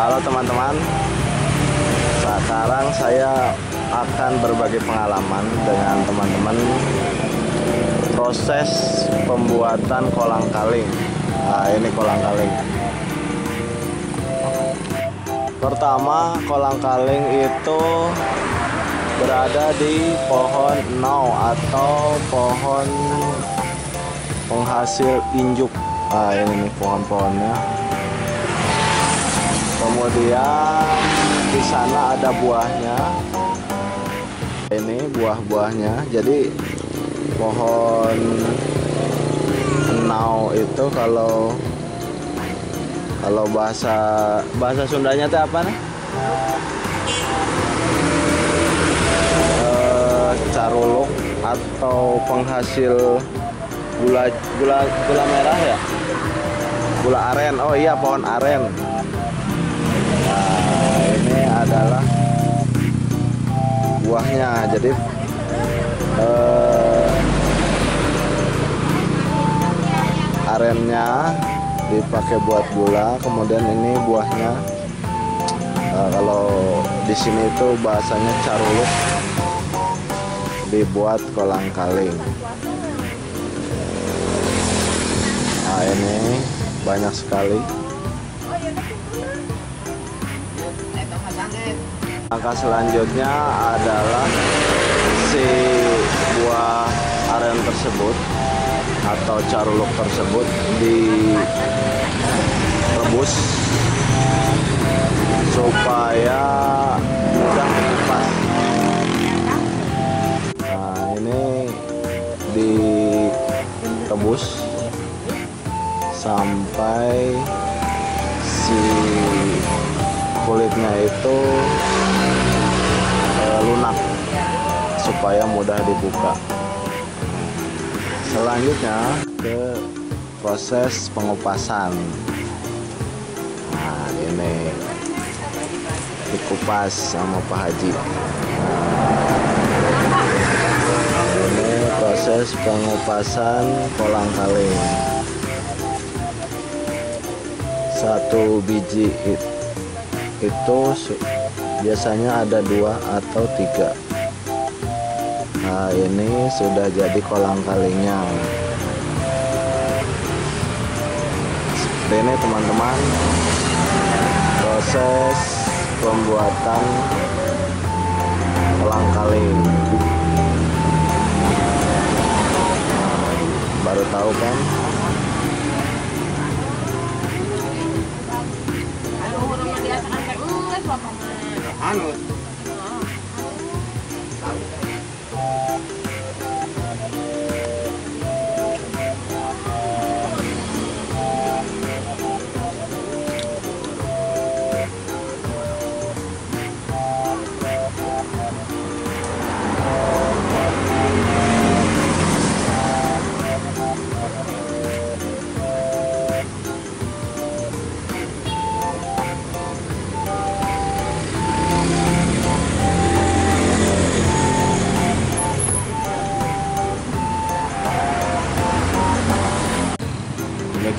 Halo teman-teman. Sekarang saya akan berbagi pengalaman dengan teman-teman Proses pembuatan kolang kaling. Nah ini kolang kaling. Pertama kolang kaling itu berada di pohon nau atau pohon penghasil injuk. Nah ini pohon-pohonnya kemudian di sana ada buahnya. Ini buah-buahnya. Jadi pohon nau itu kalau kalau bahasa bahasa Sundanya itu apa nih? Eh, caruluk atau penghasil gula gula gula merah ya? Gula aren. Oh iya pohon aren adalah buahnya. Jadi eh, arennya dipakai buat gula, kemudian ini buahnya. eh, kalau di sini itu bahasanya caruluk dibuat kolang kaling. Nah ini banyak sekali. Langkah selanjutnya adalah si buah aren tersebut atau caruluk tersebut direbus supaya mudah dikupas. Nah ini direbus sampai si kulitnya itu lunak supaya mudah dibuka. Selanjutnya ke proses pengupasan. Nah, ini dikupas sama Pak Haji. Nah, ini proses pengupasan kolang kaling. Satu biji it- itu biasanya ada dua atau tiga. Nah ini sudah jadi kolang kalingnya. Seperti ini teman-teman proses pembuatan kolang kaling. Nah, baru tahu kan あの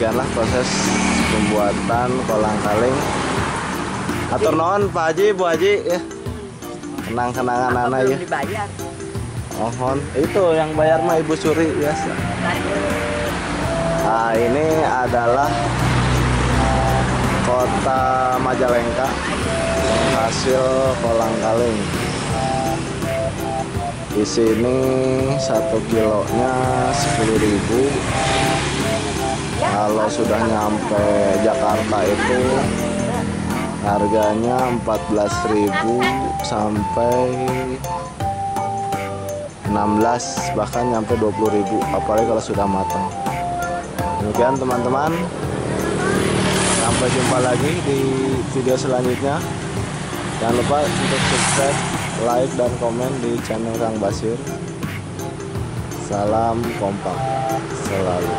demikianlah proses pembuatan kolang kaling. Atur non Pak Haji Bu Haji ya. Kenang kenangan anak ya. dibayar? Mohon. Itu yang bayar mah Ibu Suri biasa nah ini adalah kota Majalengka. Hasil kolang kaling. Di sini satu kilonya 10.000 kalau sudah nyampe Jakarta itu harganya 14.000 sampai 16 bahkan nyampe 20.000 apalagi kalau sudah matang. Demikian teman-teman. Sampai jumpa lagi di video selanjutnya. Jangan lupa untuk subscribe like dan komen di channel Kang Basir. Salam kompak selalu